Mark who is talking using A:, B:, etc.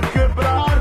A: not good, but I